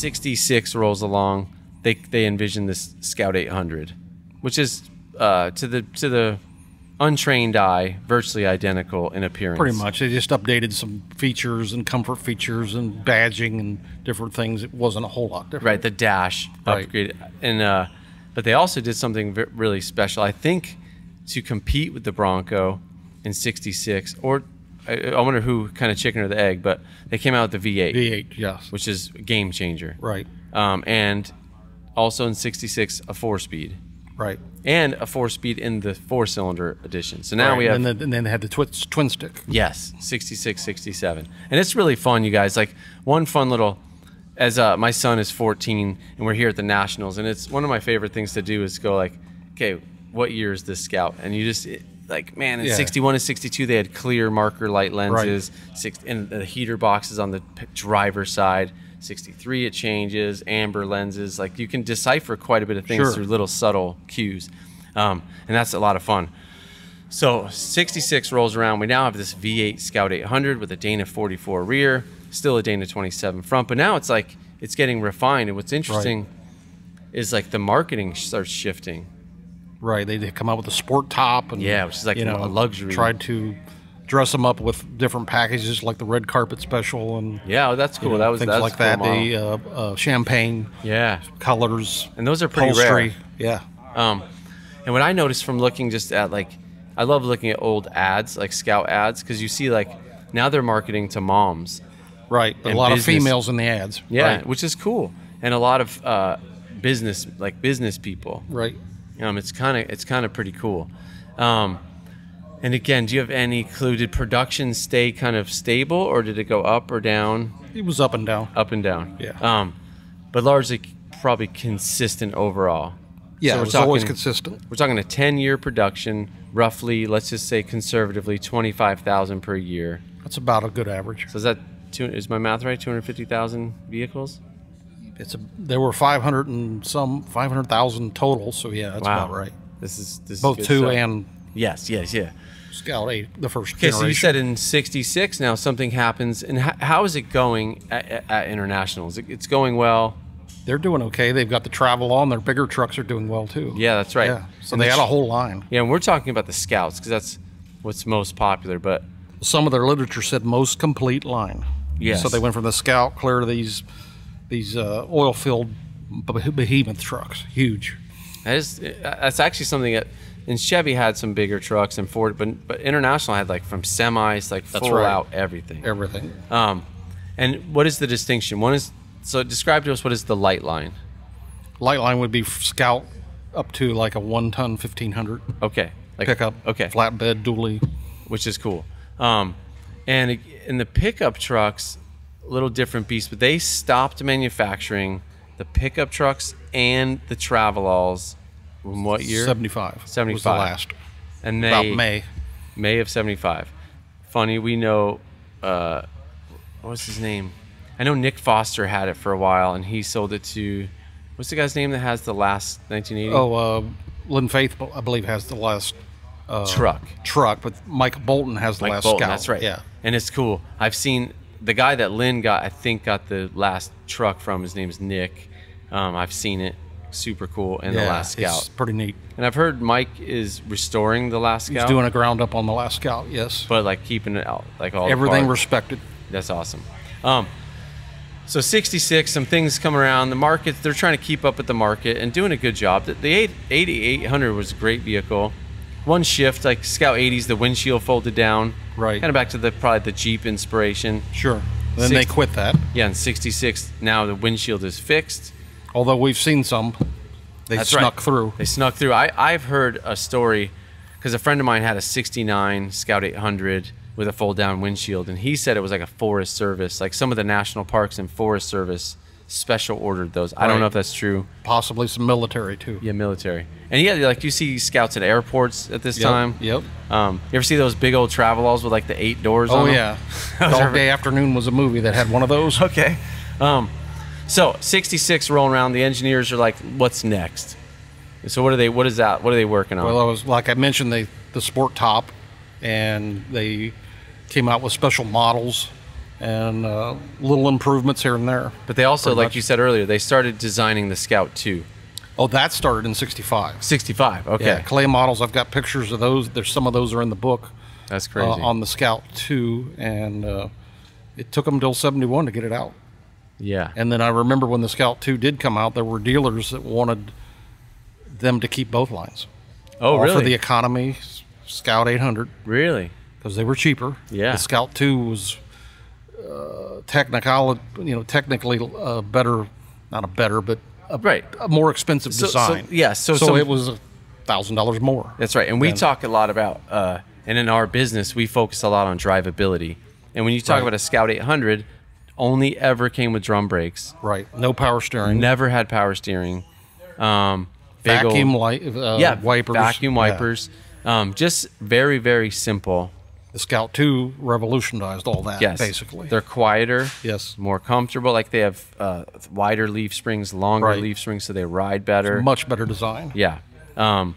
66 rolls along. They they envision this Scout 800, which is uh, to the to the untrained eye virtually identical in appearance. Pretty much. They just updated some features and comfort features and badging and different things. It wasn't a whole lot different. Right, the dash Right. upgrade, and uh, but they also did something really special. I think to compete with the Bronco in '66, or I, I wonder who kind of chicken or the egg, but they came out with the V8, V8, yes. which is a game changer. Right, Um, and also in '66, a four-speed, right. and a four-speed in the four-cylinder edition. So now right. we have and then, and then they had the twin, twin stick. Yes, 66, 67. And it's really fun, you guys. Like, one fun little, as uh, my son is 14 and we're here at the Nationals, and it's one of my favorite things to do is go, like, okay, what year is this Scout? And you just, it- like, man, in Yeah. 61 and 62, they had clear marker light lenses, right. six, and the heater boxes on the driver's side. 63, it changes, amber lenses. Like, you can decipher quite a bit of things Sure. through little subtle cues. Um, and that's a lot of fun. So 66 rolls around. We now have this V8 Scout 800 with a Dana 44 rear, still a Dana 27 front, but now it's like it's getting refined. And what's interesting is like the marketing starts shifting. Right. They they come out with a sport top and Yeah, which is like you know a luxury. Tried to dress them up with different packages like the red carpet special and Yeah, that's cool. that was things that's like cool that. model. The uh, uh, champagne yeah, colors, and those are pretty upholstery. rare. Yeah. Um, and what I noticed from looking just at like, I love looking at old ads, like Scout ads, because you see like now they're marketing to moms. Right. A lot business. of females in the ads. Yeah, Right. which is cool, and a lot of uh, business like business people. Right. Um, it's kind of it's kind of pretty cool. Um, and again, do you have any clue? Did production stay kind of stable, or did it go up or down? It was up and down. Up and down. Yeah. Um, but largely probably consistent overall. Yeah, So it we're was always talking- consistent. We're talking a ten-year production, roughly. Let's just say conservatively, twenty-five thousand per year. That's about a good average. So is that two, is my math right? Two hundred fifty thousand vehicles. It's a there were 500 and some 500,000 total, so yeah, that's Wow. about right. This is this is Both good two stuff. and yes, yes, yeah. Scout 8, the first Okay, so you said in '66 now something happens, and h- how is it going at, at, at internationals? It, it's going well. They're doing okay. They've got the travel on. Their bigger trucks are doing well too. Yeah, that's right. Yeah. So And they the had a whole line. Yeah, and we're talking about the scouts because that's what's most popular. But Some of their literature said most complete line. Yeah. So they went from the Scout clear to these these uh, oil-filled behemoth trucks. Huge. that is that's actually something that. And Chevy had some bigger trucks, and Ford, but but International had like from semis, like That's full right. out everything. Everything. Um, and what is the distinction? One is so describe to us what is the light line. Light line would be Scout up to like a one-ton 1500 Okay, like pickup. Okay, Flatbed dually. which is cool. Um, and in the pickup trucks, little different beast, but they stopped manufacturing the pickup trucks and the Travelalls. In what year? 75. Was the 75. last. And they, About May. May of '75. Funny, we know. Uh, what was his name? I know Nick Foster had it for a while, and he sold it to. What's the guy's name that has the last 1980 Oh, uh, Lynn Faith, I believe, has the last truck? truck, but Mike Bolton has the Mike last Bolton, Scout. that's right. Yeah. and it's cool. I've seen the guy that Lynn got. I think got the last truck from. His name is Nick. Um, I've seen it. Super cool. And yeah, the last It's Scout. pretty neat. And I've heard Mike is restoring the last Scout. He's doing a ground up on the last Scout, yes. but like keeping it out, like all Everything respected. That's awesome. Um, so 66, some things come around. The market, they're trying to keep up with the market and doing a good job. The, the 8 8800 was a great vehicle. One shift, like Scout 80s, the windshield folded down. Right. Kind of back to the probably the Jeep inspiration. Sure. Then they quit that. Yeah, in 66, now the windshield is fixed. Although we've seen some, they That's snuck right. through. They snuck through. I, I've heard a story because a friend of mine had a 69 Scout 800 with a fold down windshield, and he said it was like a Forest Service, like some of the national parks and Forest Service special ordered those. I don't know if that's true. Possibly some military too. Yeah, military. And yeah, like you see scouts at airports at this Yep, time. Yep. Um, you ever see those big old Travelalls with like the eight doors Oh on them? yeah. Dog Day Afternoon was a movie that had one of those. Okay. Um, so 66 rolling around. The engineers are like, "What's next?" So what are they? What is that? What are they working on? Well, I was like I mentioned, they the sport top, and they came out with special models and uh, little improvements here and there. But they also, like much. you said earlier, they started designing the Scout 2. Oh, that started in '65. 65. Okay. Yeah, clay models. I've got pictures of those. There's some of those are in the book That's uh, crazy. on the Scout 2, and uh, it took them till '71 to get it out. yeah. And then I remember when the Scout 2 did come out, there were dealers that wanted them to keep both lines. oh, Offer really? For the economy Scout 800 really? because they were cheaper. Yeah. The Scout 2 was uh, technical, you know, technically uh, better, not a better, but a, Right. a more expensive So- so- design. yeah, so so some- it was a thousand dollars more. That's right. And we talk a lot about, uh, and in our business, we focus a lot on drivability. And when you talk Right. about a Scout 800, only ever came with drum brakes, Right. No power steering. never had power steering. Um, big old- vacuum light, uh, yeah, wipers. vacuum Yeah. wipers. Um, just very, very simple. The Scout 2 revolutionized all that, Yes, basically. they're quieter. Yes. more comfortable. Like they have uh, wider leaf springs, longer Right. leaf springs, so they ride better. Much better design. yeah, um,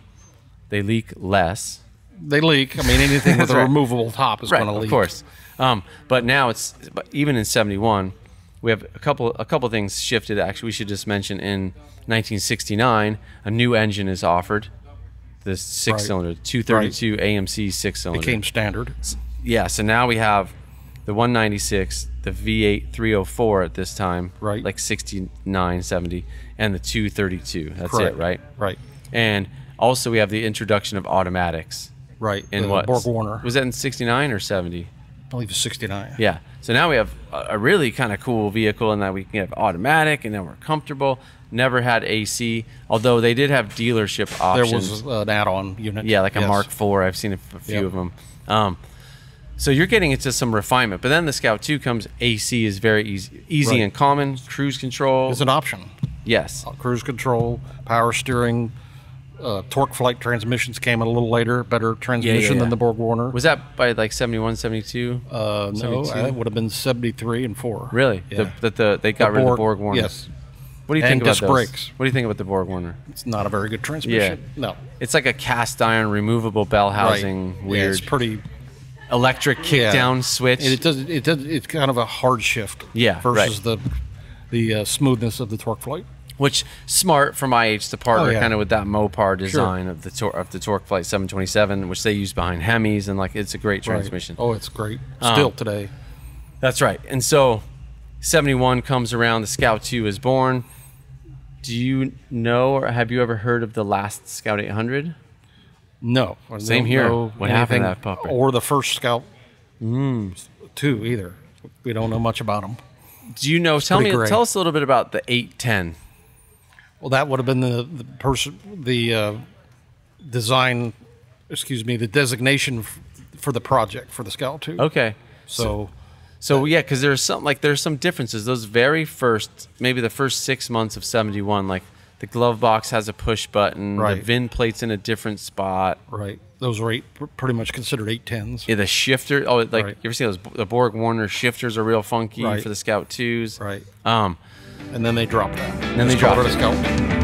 they leak less. They leak. I mean, anything with a right. removable top is right, going to leak. of course. Um, but now it's but even in '71, we have a couple a couple things shifted. Actually, we should just mention in 1969, a new engine is offered. The six cylinder, 232 AMC six cylinder. Became standard. yeah. So now we have the 196, the V8 304 at this time, Right. Like 69, 70, and the 232. That's Correct. it, right? Right. And also we have the introduction of automatics. Right. In the what? Borg Warner. Was that in 69 or 70? I believe it's 69. Yeah. So now we have a, a really kind of cool vehicle in that we can have automatic and then we're comfortable. Never had AC, although they did have dealership options. There was an add-on unit. yeah, like a Yes. Mark IV. I've seen a few Yep. of them. Um, so you're getting into some refinement, but then the Scout 2 comes. AC is very easy, easy Right. and common. Cruise control. It's an option. yes. Cruise control, power steering, uh, TorqueFlite transmissions came a little later. Better transmission yeah. than the Borg Warner. Was that by like 71, 72? uh, no, 72? that would have been 73 and 4. really? Yeah. The, that the, they got rid of the Borg Warner. Yes. What do you And think about disc those? brakes. What do you think about the Borg Warner? It's not a very good transmission. Yeah. No. It's like a cast iron removable bell housing, Right. Yeah, weird it's pretty. electric kick Yeah. down switch. And it does. It does. It's kind of a hard shift. Yeah, Versus right. the the uh, smoothness of the TorqueFlite. Which smart for my age to partner Oh, yeah. kind of with that Mopar design of the tor- of the TorqueFlite 727, which they use behind Hemis, and like it's a great Right. transmission. Oh, it's great. Um, Still today. That's right. And so 71 comes around, the Scout 2 is born. Do you know or have you ever heard of the last Scout 800? No. Same here. What happened to that puppy? Or the first Scout two either. We don't know much about them. Do you know? Tell me. gray. Tell us a little bit about the 810. Well, that would have been the the person the uh, design. Excuse me, the designation f- for the project for the Scout two. Okay. So So yeah, because there's some like there's some differences. Those very first, maybe the first six months of '71, like the glove box has a push button, Right. the VIN plate's in a different spot. right, those were eight, pretty much considered eight tens. Yeah, the shifter. Oh, like Right. you ever see those? The Borg Warner shifters are real funky Right. for the Scout twos. Right, Um, and then they drop that. And then they drop it a Scout.